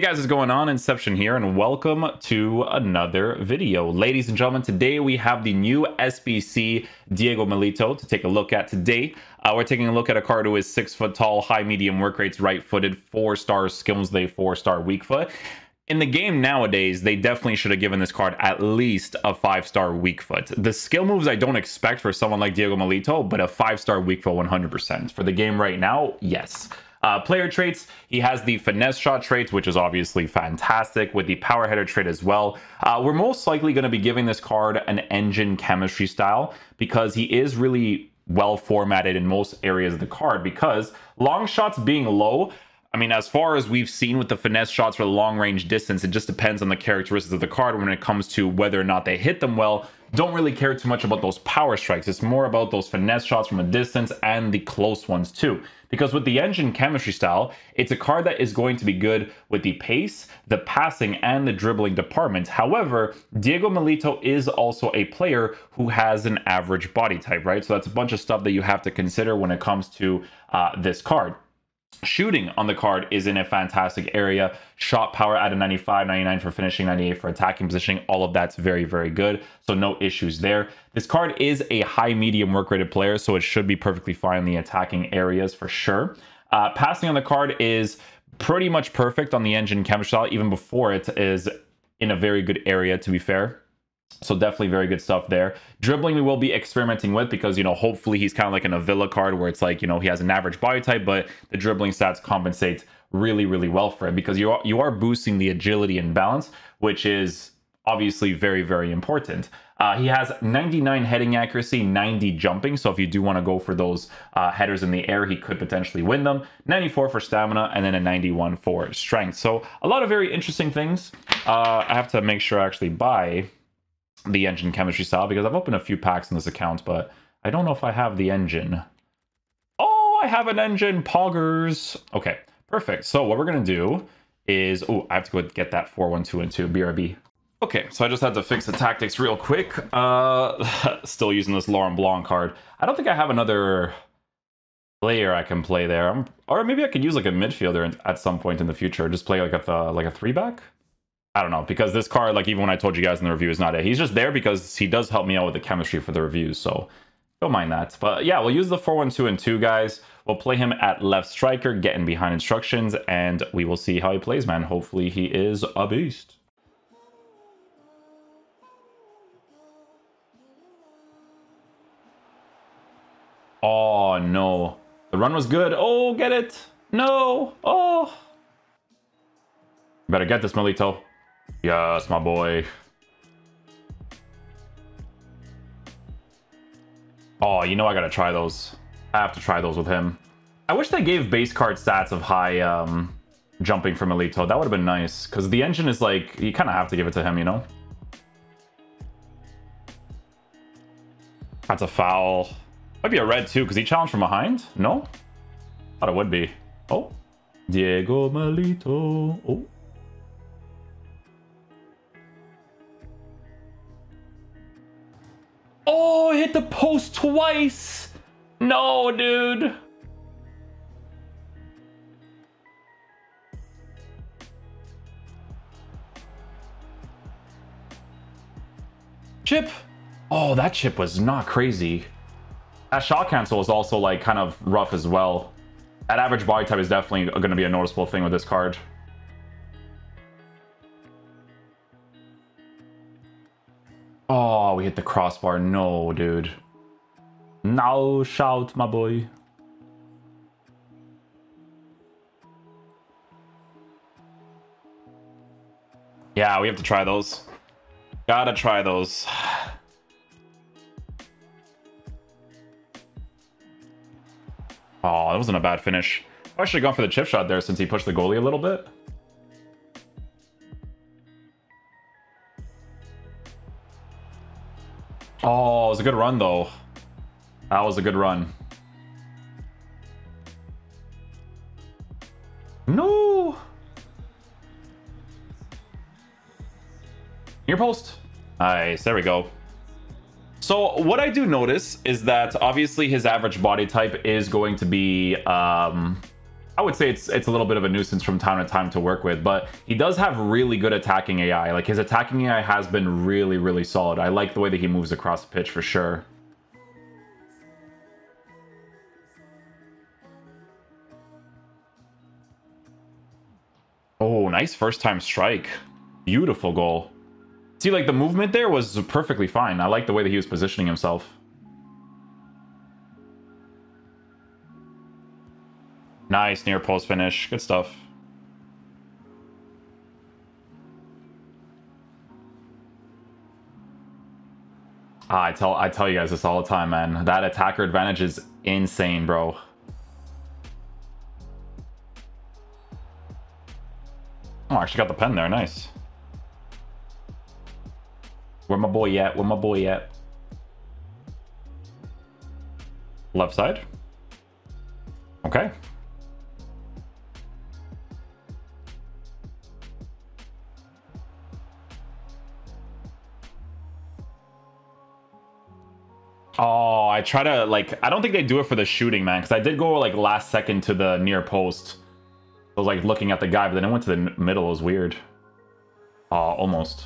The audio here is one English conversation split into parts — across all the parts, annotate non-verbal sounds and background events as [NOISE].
guys, what's going on? Inception here, and welcome to another video. Ladies and gentlemen, today we have the new SBC Diego Milito to take a look at today. Uh, we're taking a look at a card who is six foot tall, high medium work rates, right footed, four star Skillsday, four star weak foot. In the game nowadays, they definitely should have given this card at least a five star weak foot. The skill moves I don't expect for someone like Diego Milito, but a five star weak foot 100%. For the game right now, yes. Uh, player traits, he has the finesse shot traits, which is obviously fantastic, with the power header trait as well. Uh, we're most likely going to be giving this card an engine chemistry style because he is really well formatted in most areas of the card because long shots being low, I mean, as far as we've seen with the finesse shots for the long range distance, it just depends on the characteristics of the card when it comes to whether or not they hit them well. Don't really care too much about those power strikes. It's more about those finesse shots from a distance and the close ones too. Because with the engine chemistry style, it's a card that is going to be good with the pace, the passing, and the dribbling departments. However, Diego Milito is also a player who has an average body type, right? So that's a bunch of stuff that you have to consider when it comes to uh, this card. Shooting on the card is in a fantastic area. Shot power at a 95, 99 for finishing, 98 for attacking positioning. All of that's very, very good. So no issues there. This card is a high medium work rated player, so it should be perfectly fine in the attacking areas for sure. Uh, passing on the card is pretty much perfect on the engine chemistry even before it is in a very good area, to be fair. So definitely very good stuff there. Dribbling we will be experimenting with because, you know, hopefully he's kind of like an Avila card where it's like, you know, he has an average body type, but the dribbling stats compensate really, really well for it because you are, you are boosting the agility and balance, which is obviously very, very important. Uh, he has 99 heading accuracy, 90 jumping. So if you do want to go for those uh, headers in the air, he could potentially win them. 94 for stamina and then a 91 for strength. So a lot of very interesting things. Uh, I have to make sure I actually buy the engine chemistry style because I've opened a few packs in this account, but I don't know if I have the engine. Oh, I have an engine, poggers. Okay, perfect. So what we're to do is, oh, I have to go get that 412 and 2 BRB. Okay, so I just had to fix the tactics real quick. Uh, [LAUGHS] still using this Laurent Blanc card. I don't think I have another player I can play there. I'm, or maybe I could use like a midfielder at some point in the future. Just play like a, like a three back. I don't know, because this card, like even when I told you guys in the review, is not it. He's just there because he does help me out with the chemistry for the reviews, so don't mind that. But yeah, we'll use the 4-1-2 and 2 guys. We'll play him at left striker, getting behind instructions, and we will see how he plays, man. Hopefully he is a beast. Oh, no. The run was good. Oh, get it. No. Oh. Better get this, Milito. Yes, my boy. Oh, you know I gotta try those. I have to try those with him. I wish they gave base card stats of high um, jumping from Milito. That would have been nice. Because the engine is like, you kind of have to give it to him, you know? That's a foul. Might be a red too, because he challenged from behind? No? Thought it would be. Oh. Diego Milito. Oh. Hit the post twice. No, dude. Chip. Oh, that chip was not crazy. That shot cancel is also like kind of rough as well. That average body type is definitely going to be a noticeable thing with this card. Oh, we hit the crossbar. No, dude. Now shout, my boy. Yeah, we have to try those. Gotta try those. [SIGHS] Oh, that wasn't a bad finish. I should have gone for the chip shot there since he pushed the goalie a little bit. A good run, though. That was a good run. No! Near post. Nice, there we go. So what I do notice is that obviously his average body type is going to be um, I would say it's it's a little bit of a nuisance from time to time to work with, but he does have really good attacking AI. Like his attacking AI has been really, really solid. I like the way that he moves across the pitch for sure. Oh, nice first time strike. Beautiful goal. See, like the movement there was perfectly fine. I like the way that he was positioning himself. Nice near post finish. Good stuff. Ah, I tell I tell you guys this all the time, man. That attacker advantage is insane, bro. Oh, I actually got the pen there. Nice. Where my boy at? Where my boy at? Left side. Okay. I try to like. I don't think they do it for the shooting, man. Because I did go like last second to the near post. I was like looking at the guy, but then I went to the middle. It was weird. Oh, almost.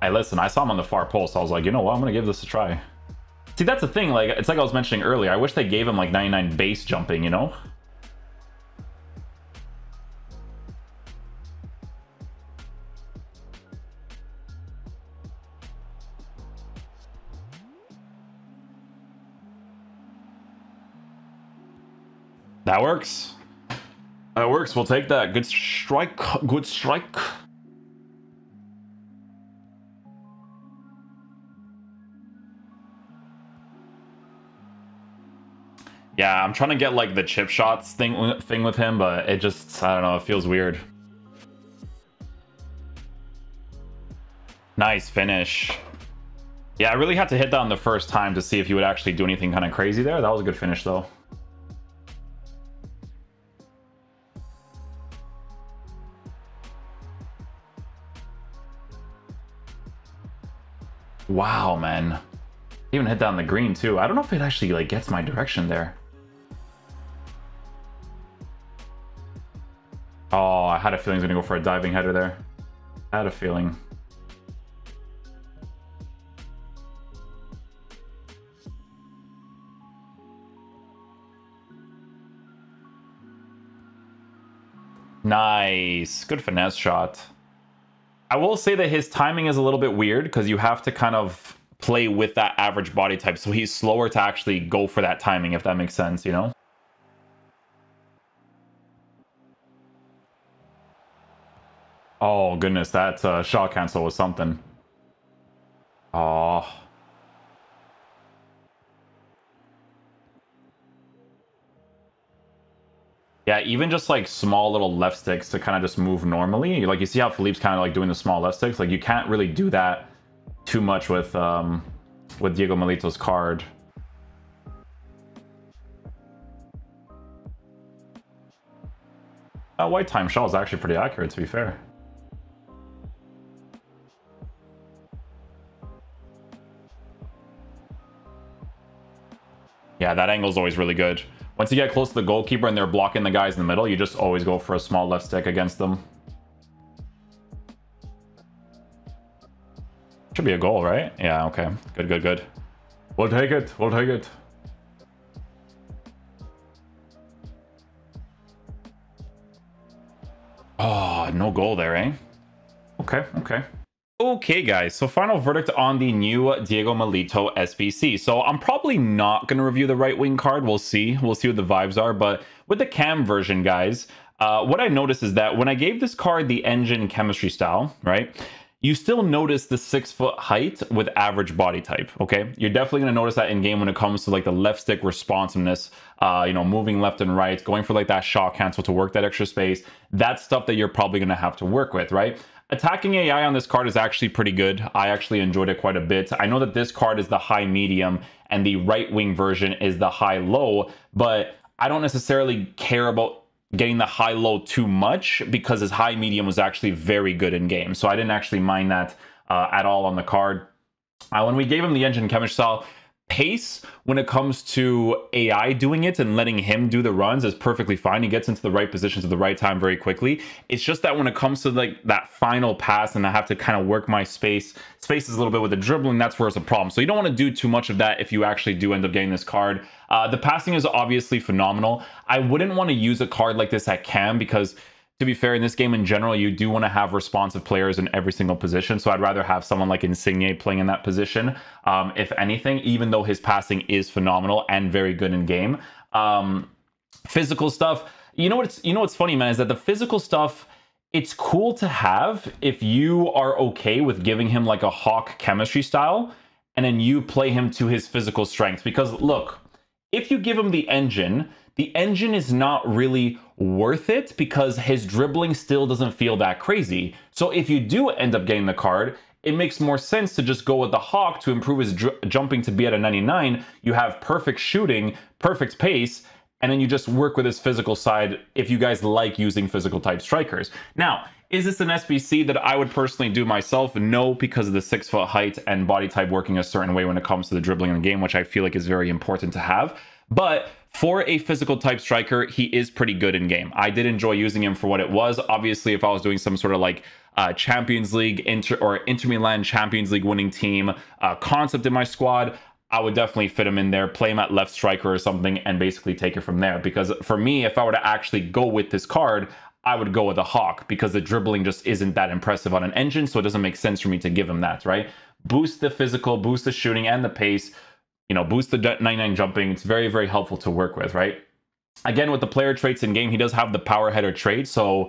Hey, listen, I saw him on the far post. So I was like, you know what? I'm gonna give this a try. See, that's the thing. Like, it's like I was mentioning earlier. I wish they gave him like 99 base jumping. You know? That works. That works. We'll take that. Good strike. Good strike. Yeah, I'm trying to get like the chip shots thing thing with him, but it just I don't know, it feels weird. Nice finish. Yeah, I really had to hit that on the first time to see if he would actually do anything kind of crazy there. That was a good finish though. Wow, man. Even hit down the green too. I don't know if it actually like gets my direction there. Oh, I had a feeling he was gonna go for a diving header there. I had a feeling. Nice. Good finesse shot. I will say that his timing is a little bit weird because you have to kind of play with that average body type. So he's slower to actually go for that timing, if that makes sense, you know? Oh, goodness, that uh, shot cancel was something. Oh. Yeah, even just like small little left sticks to kind of just move normally. Like you see how Philippe's kind of like doing the small left sticks. Like you can't really do that too much with um, with Diego Milito's card. That white time shell is actually pretty accurate, to be fair. Yeah, that angle is always really good. Once you get close to the goalkeeper and they're blocking the guys in the middle, you just always go for a small left stick against them. Should be a goal, right? Yeah, okay. Good, good, good. We'll take it. We'll take it. Oh, no goal there, eh? Okay, okay. Okay, guys, so final verdict on the new Diego Milito SBC. So I'm probably not going to review the right wing card. We'll see. We'll see what the vibes are. But with the cam version, guys, uh, what I noticed is that when I gave this card the engine chemistry style, right, you still notice the six foot height with average body type, okay? You're definitely gonna notice that in game when it comes to like the left stick responsiveness, uh, you know, moving left and right, going for like that shot cancel to work that extra space. That's stuff that you're probably gonna have to work with, right? Attacking AI on this card is actually pretty good. I actually enjoyed it quite a bit. I know that this card is the high medium and the right wing version is the high low, but I don't necessarily care about getting the high low too much because his high medium was actually very good in game. So I didn't actually mind that uh, at all on the card. Uh, when we gave him the engine chemistry style, pace when it comes to AI doing it and letting him do the runs is perfectly fine. He gets into the right positions at the right time very quickly. It's just that when it comes to like that final pass and I have to kind of work my space, space is a little bit with the dribbling, that's where it's a problem. So you don't want to do too much of that if you actually do end up getting this card. Uh, the passing is obviously phenomenal. I wouldn't want to use a card like this at Cam because to be fair, in this game in general, you do want to have responsive players in every single position. So I'd rather have someone like Insigne playing in that position, um, if anything, even though his passing is phenomenal and very good in game. Um, physical stuff, you know what's you know what's funny, man, is that the physical stuff. It's cool to have if you are okay with giving him like a hawk chemistry style, and then you play him to his physical strength. Because look, if you give him the engine, the engine is not really worth it because his dribbling still doesn't feel that crazy. So if you do end up getting the card, it makes more sense to just go with the Hawk to improve his jumping to be at a 99. You have perfect shooting, perfect pace, and then you just work with his physical side if you guys like using physical type strikers. Now, is this an SBC that I would personally do myself? No, because of the six foot height and body type working a certain way when it comes to the dribbling in the game, which I feel like is very important to have. But for a physical type striker, he is pretty good in game. I did enjoy using him for what it was. Obviously, if I was doing some sort of like uh, Champions League Inter or Inter Milan Champions League winning team uh, concept in my squad, I would definitely fit him in there, play him at left striker or something, and basically take it from there. Because for me, if I were to actually go with this card, I would go with a Hawk because the dribbling just isn't that impressive on an engine, so it doesn't make sense for me to give him that, right? Boost the physical, boost the shooting and the pace you know, boost the 99 jumping. It's very, very helpful to work with, right? Again, with the player traits in game, he does have the power header trait, so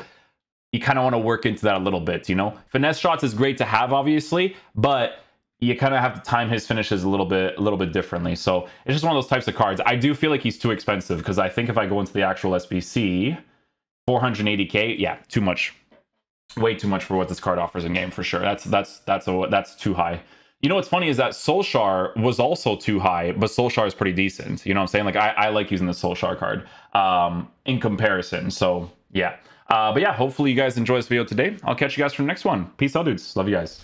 you kind of want to work into that a little bit, you know? Finesse shots is great to have, obviously, but you kind of have to time his finishes a little bit a little bit differently. So it's just one of those types of cards. I do feel like he's too expensive because I think if I go into the actual SBC, 480k, yeah, too much. Way too much for what this card offers in game for sure. That's that's that's a that's too high. You know what's funny is that Solskjaer was also too high, but Solskjaer is pretty decent. You know what I'm saying? Like I, I like using the Solskjaer card um, in comparison. So yeah. Uh, but yeah, hopefully you guys enjoy this video today. I'll catch you guys for the next one. Peace out, dudes. Love you guys.